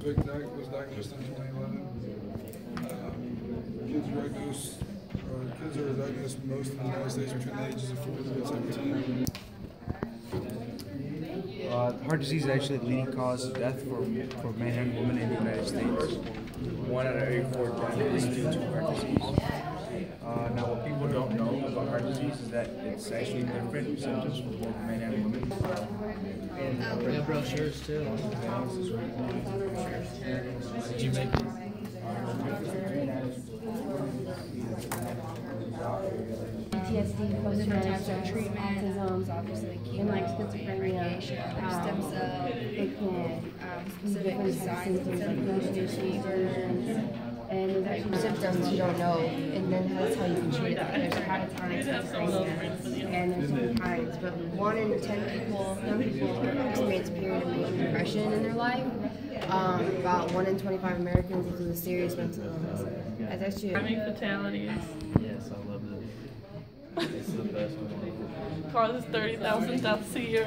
Vic Dyke was in 2011. Um, kids are diagnosed, kids are diagnosed most in the United States between the ages of 4 and 17. Uh, heart disease is actually the leading cause of death for, for men and women in the United States. One out of every four deaths is due to heart disease. Uh, now, what people don't know about heart disease is that it's actually different symptoms for both men and women. And We have brochures too. Did you make? PTSD, post-traumatic treatment, autism, obviously and like chemo and schizophrenia. radiation, stem um, cell, It um, specific different signs and symptoms, like symptoms, hallucinations, versions, and there's actually symptoms you don't know, and then that's how you can treat it. Like, there's catatonic schizophrenia, and there's different kinds, but one in ten people, young people experience a period of major depression in their life. Um, about one in 25 Americans include a serious mental illness. That's actually Having fatalities Causes 30,000 deaths a year.